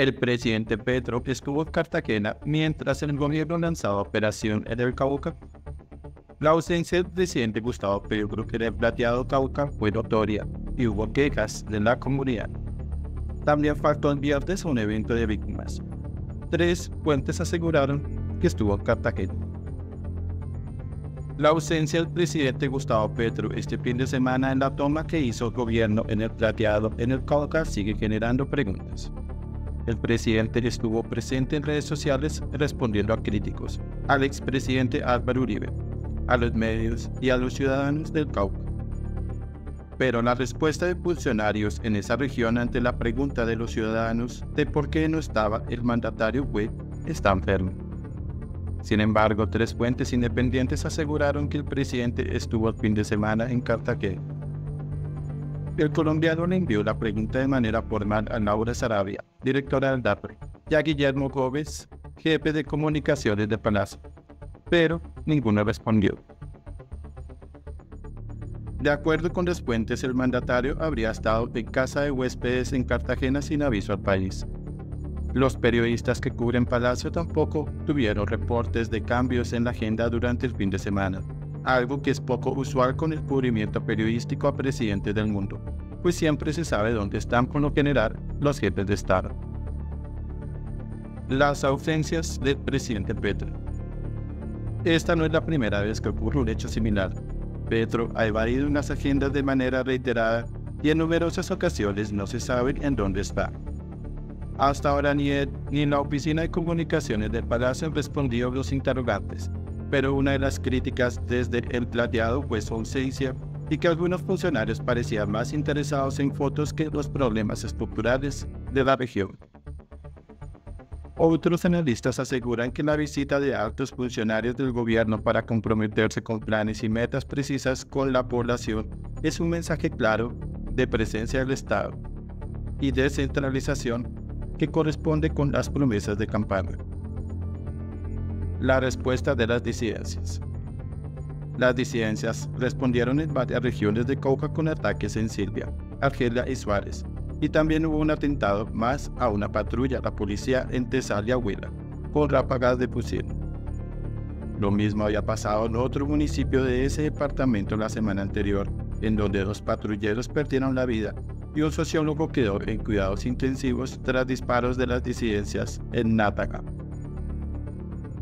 El presidente Petro estuvo en Cartagena mientras el gobierno lanzaba operación en el Cauca. La ausencia del presidente Gustavo Petro en el plateado Cauca fue notoria y hubo quejas de la comunidad. También faltó el viernes un evento de víctimas. Tres fuentes aseguraron que estuvo en Cartagena. La ausencia del presidente Gustavo Petro este fin de semana en la toma que hizo el gobierno en el plateado en el Cauca sigue generando preguntas. El presidente estuvo presente en redes sociales respondiendo a críticos, al expresidente Álvaro Uribe, a los medios y a los ciudadanos del Cauca. Pero la respuesta de funcionarios en esa región ante la pregunta de los ciudadanos de por qué no estaba el mandatario fue, está enfermo. Sin embargo, tres fuentes independientes aseguraron que el presidente estuvo el fin de semana en Cartagena el colombiano le envió la pregunta de manera formal a Laura Sarabia, directora del DAPRE, y a Guillermo Gómez, jefe de comunicaciones de Palacio, pero ninguno respondió. De acuerdo con los fuentes, el mandatario habría estado en casa de huéspedes en Cartagena sin aviso al país. Los periodistas que cubren Palacio tampoco tuvieron reportes de cambios en la agenda durante el fin de semana algo que es poco usual con el cubrimiento periodístico a presidentes del mundo, pues siempre se sabe dónde están con lo general los jefes de Estado. Las ausencias del presidente Petro. Esta no es la primera vez que ocurre un hecho similar. Petro ha evadido unas agendas de manera reiterada y en numerosas ocasiones no se sabe en dónde está. Hasta ahora ni él ni la Oficina de Comunicaciones del Palacio han respondido a los interrogantes, pero una de las críticas desde el plateado fue su ausencia y que algunos funcionarios parecían más interesados en fotos que en los problemas estructurales de la región. Otros analistas aseguran que la visita de altos funcionarios del gobierno para comprometerse con planes y metas precisas con la población es un mensaje claro de presencia del Estado y descentralización que corresponde con las promesas de campaña. La respuesta de las disidencias. Las disidencias respondieron en varias regiones de Cauca con ataques en Silvia, Argelia y Suárez, y también hubo un atentado más a una patrulla de la policía en Tesalia, Huila, con ráfagas de fusil. Lo mismo había pasado en otro municipio de ese departamento la semana anterior, en donde dos patrulleros perdieron la vida y un sociólogo quedó en cuidados intensivos tras disparos de las disidencias en Nátaga.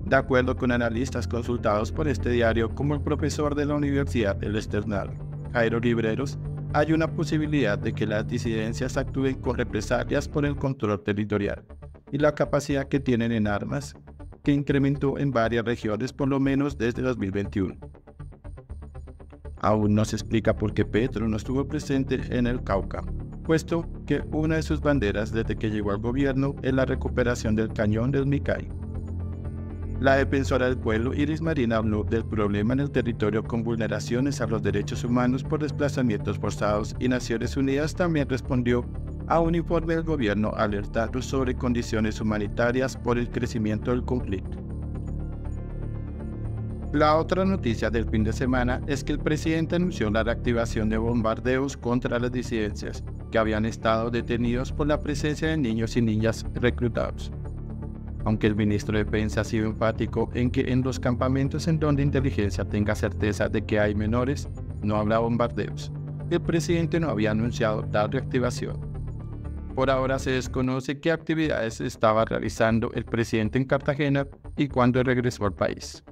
De acuerdo con analistas consultados por este diario como el profesor de la Universidad del External, Jairo Libreros, hay una posibilidad de que las disidencias actúen con represalias por el control territorial y la capacidad que tienen en armas, que incrementó en varias regiones por lo menos desde 2021. Aún no se explica por qué Petro no estuvo presente en el Cauca, puesto que una de sus banderas desde que llegó al gobierno es la recuperación del cañón del Micay, la defensora del pueblo Iris Marina habló del problema en el territorio con vulneraciones a los derechos humanos por desplazamientos forzados y Naciones Unidas también respondió a un informe del gobierno alertando sobre condiciones humanitarias por el crecimiento del conflicto. La otra noticia del fin de semana es que el presidente anunció la reactivación de bombardeos contra las disidencias que habían estado detenidos por la presencia de niños y niñas reclutados aunque el ministro de Defensa ha sido enfático en que en los campamentos en donde inteligencia tenga certeza de que hay menores, no habrá bombardeos. El presidente no había anunciado tal reactivación. Por ahora se desconoce qué actividades estaba realizando el presidente en Cartagena y cuándo regresó al país.